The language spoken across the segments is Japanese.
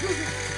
Susan.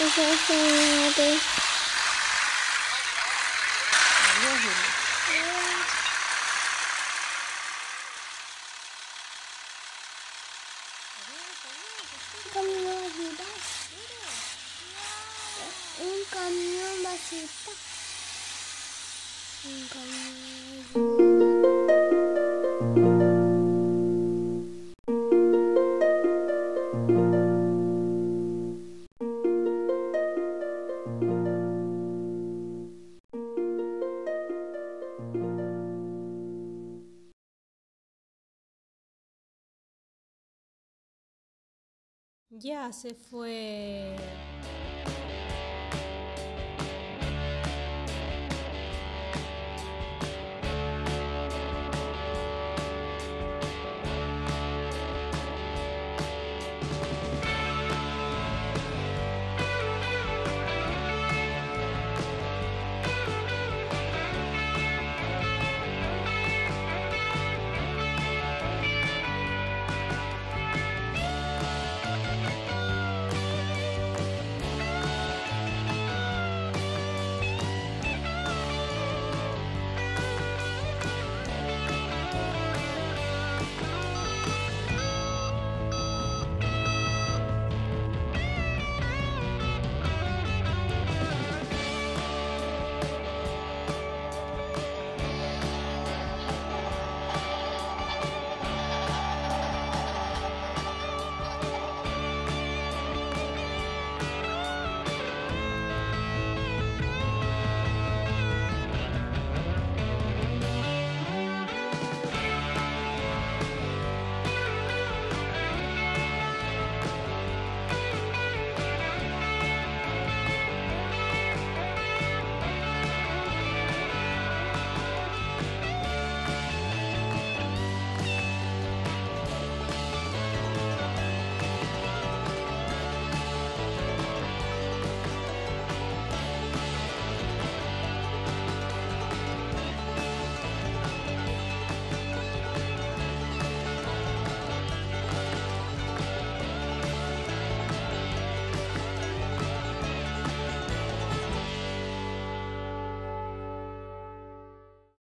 お疲れ様です。うんかみをひだうんかみをました。うんかみを。Ya se fue.